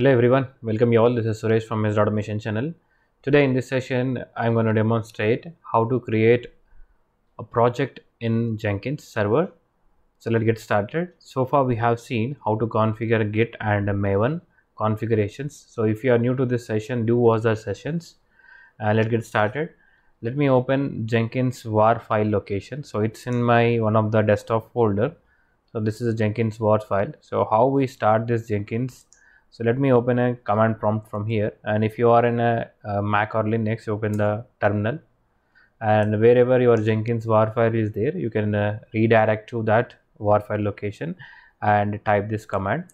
Hello everyone, welcome you all. This is Suresh from Mist Automation channel. Today in this session, I'm going to demonstrate how to create a project in Jenkins server. So let's get started. So far we have seen how to configure Git and Maven configurations. So if you are new to this session, do watch the sessions. Uh, let's get started. Let me open Jenkins war file location. So it's in my one of the desktop folder. So this is a Jenkins war file. So how we start this Jenkins so let me open a command prompt from here. And if you are in a, a mac or linux open the terminal. And wherever your jenkins war file is there you can uh, redirect to that war file location and type this command.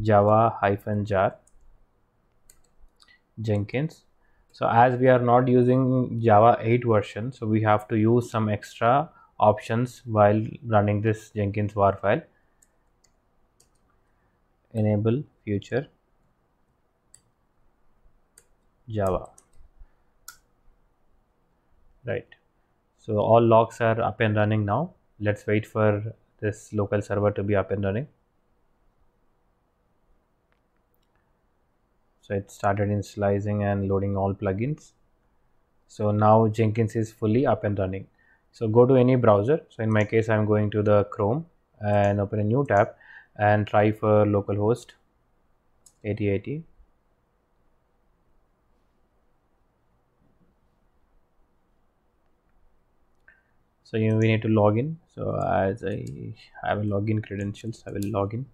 Java hyphen jar jenkins. So as we are not using java 8 version so we have to use some extra options while running this jenkins war file enable future java. Right. So all logs are up and running now. Let's wait for this local server to be up and running. So it started initializing and loading all plugins. So now jenkins is fully up and running. So go to any browser. So in my case i'm going to the chrome and open a new tab and try for localhost 8080 so you we need to log in. So as i have a login credentials. I will log in.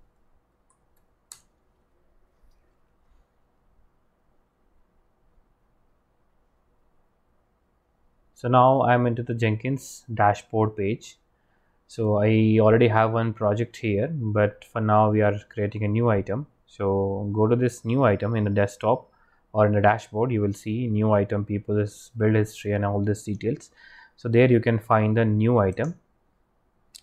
So now i'm into the jenkins dashboard page so i already have one project here but for now we are creating a new item. So go to this new item in the desktop or in the dashboard. You will see new item people's build history and all these details. So there you can find the new item.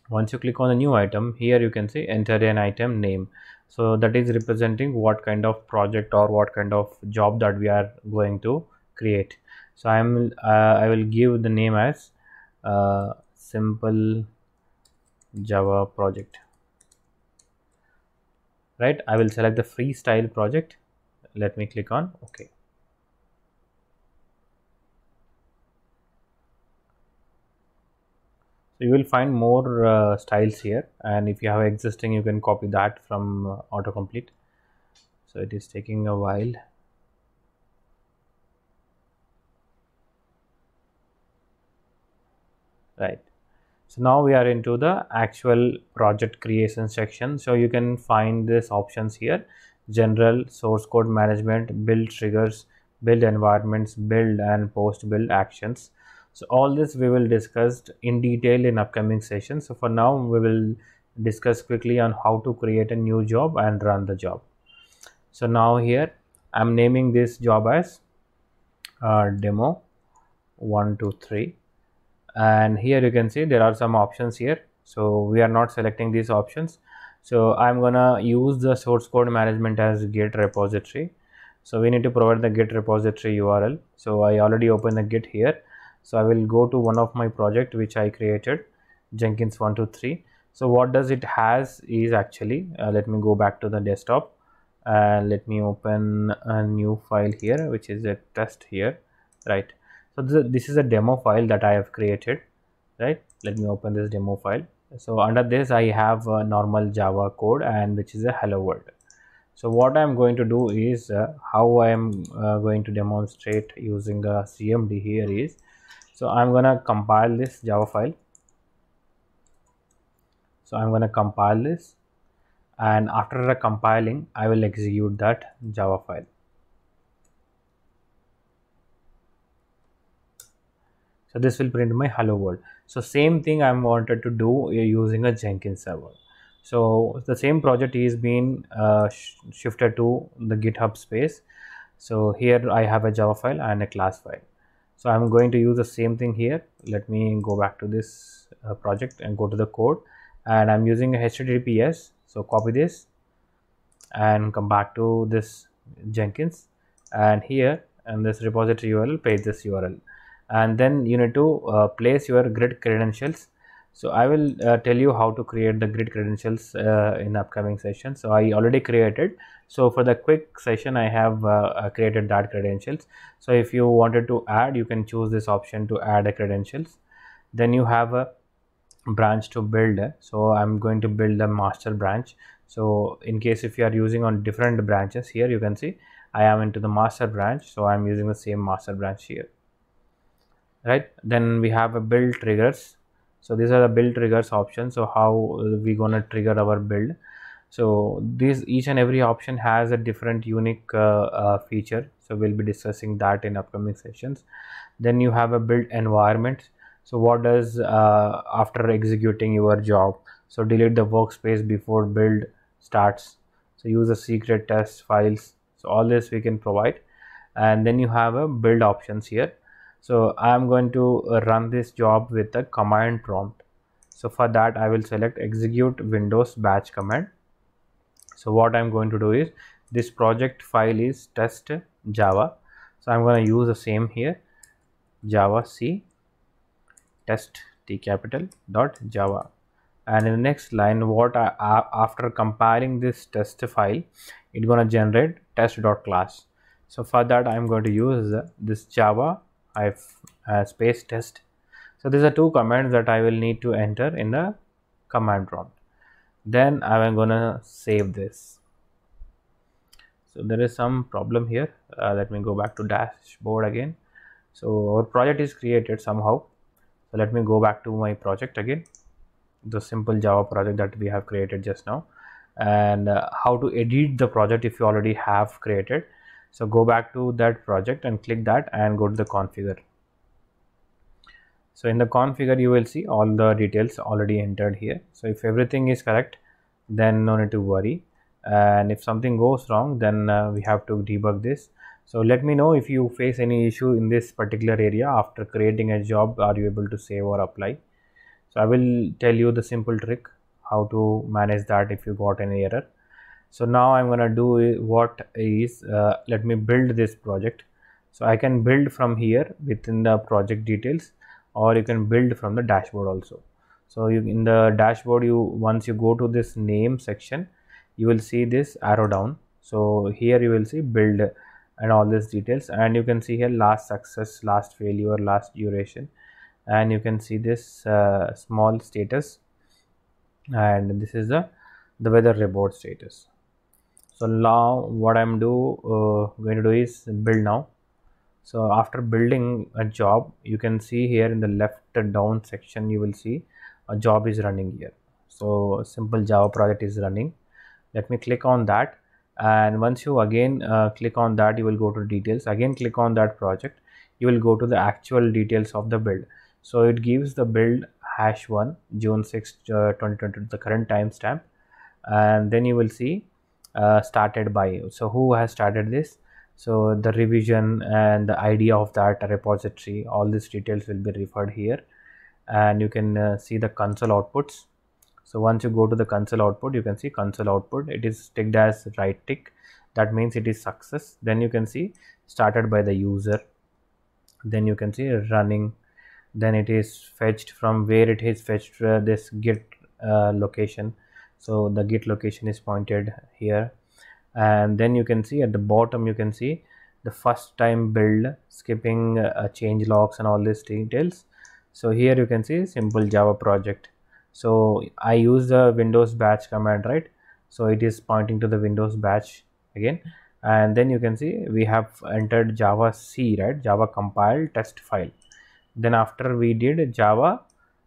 Once you click on the new item here you can see enter an item name. So that is representing what kind of project or what kind of job that we are going to create. So i'm uh, i will give the name as uh, simple java project. Right i will select the freestyle project. Let me click on ok. So you will find more uh, styles here and if you have existing you can copy that from uh, autocomplete. So it is taking a while. Right so now we are into the actual project creation section. So you can find these options here. General source code management build triggers build environments build and post build actions. So all this we will discuss in detail in upcoming sessions so for now we will discuss quickly on how to create a new job and run the job. So now here i'm naming this job as uh, demo 123 and here you can see there are some options here. So we are not selecting these options. So i'm gonna use the source code management as git repository. So we need to provide the git repository url so i already opened the git here. So i will go to one of my project which i created jenkins 123 so what does it has is actually uh, let me go back to the desktop and let me open a new file here which is a test here right so this, this is a demo file that i have created right? Let me open this demo file. So under this i have a normal java code and which is a hello world. So what i'm going to do is uh, how i am uh, going to demonstrate using a cmd here is so i'm gonna compile this java file. So i'm gonna compile this and after the compiling i will execute that java file so this will print my hello world. So same thing i wanted to do using a jenkins server. So the same project is being uh, sh shifted to the github space. So here i have a java file and a class file. So i'm going to use the same thing here. Let me go back to this uh, project and go to the code. And i'm using a https so copy this and come back to this jenkins. And here and this repository url paste this url and then you need to uh, place your git credentials. So i will uh, tell you how to create the git credentials uh, in upcoming session. So i already created. So for the quick session i have uh, uh, created that credentials. So if you wanted to add you can choose this option to add a credentials. Then you have a branch to build. So i'm going to build the master branch. So in case if you are using on different branches here you can see i am into the master branch. So i'm using the same master branch here right? Then we have a build triggers. So these are the build triggers options. So how we gonna trigger our build. So this each and every option has a different unique uh, uh, feature. So we'll be discussing that in upcoming sessions. Then you have a build environment. So what does uh, after executing your job? So delete the workspace before build starts. So use the secret test files. So all this we can provide. And then you have a build options here so i am going to run this job with a command prompt. So for that i will select execute windows batch command. So what i'm going to do is this project file is test java. So i'm going to use the same here java c test t capital dot java. And in the next line what I, after compiling this test file it's going to generate test dot class. So for that i'm going to use this java i uh, space test. So these are two commands that i will need to enter in the command prompt. Then i am gonna save this. So there is some problem here. Uh, let me go back to dashboard again. So our project is created somehow. So let me go back to my project again. The simple java project that we have created just now. And uh, how to edit the project if you already have created so go back to that project and click that and go to the configure. So in the configure you will see all the details already entered here. So if everything is correct then no need to worry. And if something goes wrong then uh, we have to debug this. So let me know if you face any issue in this particular area after creating a job are you able to save or apply? So i will tell you the simple trick how to manage that if you got any error so now i'm going to do what is uh, let me build this project. So i can build from here within the project details or you can build from the dashboard also. So you in the dashboard you once you go to this name section you will see this arrow down. So here you will see build and all these details and you can see here last success last failure last duration and you can see this uh, small status and this is the the weather report status so now what i'm do uh, going to do is build now. So after building a job you can see here in the left down section you will see a job is running here. So simple java project is running. Let me click on that. And once you again uh, click on that you will go to details. Again click on that project. You will go to the actual details of the build. So it gives the build hash 1 june 6 uh, 2020 the current timestamp. And then you will see uh, started by. So who has started this? So the revision and the idea of that repository all these details will be referred here. And you can uh, see the console outputs. So once you go to the console output you can see console output. It is ticked as right tick. That means it is success. Then you can see started by the user. Then you can see running. Then it is fetched from where it is fetched uh, this git uh, location so the git location is pointed here. And then you can see at the bottom you can see the first time build skipping uh, change logs and all these details. So here you can see simple java project. So i use the windows batch command right? So it is pointing to the windows batch again. And then you can see we have entered java c right? Java compile test file. Then after we did java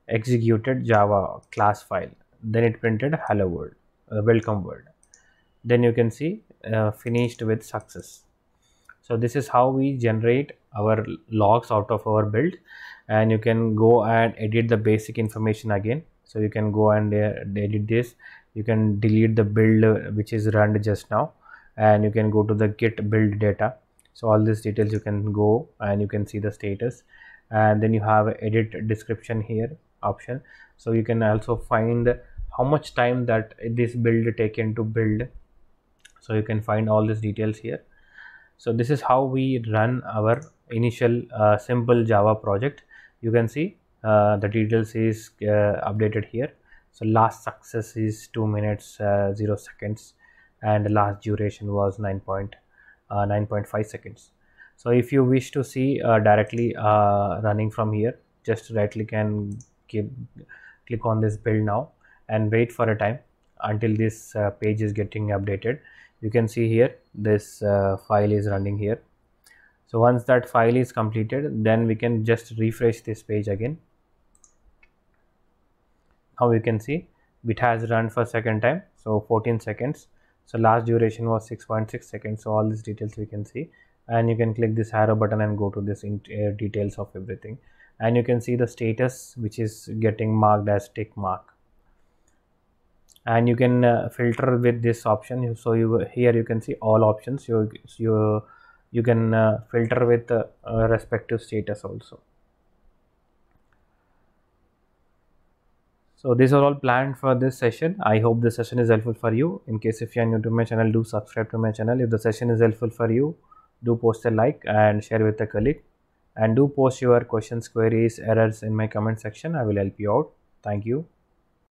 executed java class file then it printed hello world uh, welcome world. Then you can see uh, finished with success. So this is how we generate our logs out of our build and you can go and edit the basic information again. So you can go and uh, edit this. You can delete the build uh, which is run just now and you can go to the git build data. So all these details you can go and you can see the status. And then you have edit description here option. So you can also find how much time that this build taken to build. So you can find all these details here. So this is how we run our initial uh, simple java project. You can see uh, the details is uh, updated here. So last success is 2 minutes uh, 0 seconds and last duration was 9 point, uh, 9.5 seconds. So if you wish to see uh, directly running from here just right click and keep, click on this build now and wait for a time until this uh, page is getting updated. You can see here this uh, file is running here. So once that file is completed then we can just refresh this page again. Now you can see it has run for second time so 14 seconds. So last duration was 6.6 seconds. So all these details we can see. And you can click this arrow button and go to this in, uh, details of everything. And you can see the status which is getting marked as tick mark and you can uh, filter with this option. So you here you can see all options. You you you can uh, filter with uh, respective status also. So these are all planned for this session. I hope this session is helpful for you. In case if you are new to my channel do subscribe to my channel. If the session is helpful for you do post a like and share with a colleague. And do post your questions queries errors in my comment section. I will help you out. Thank you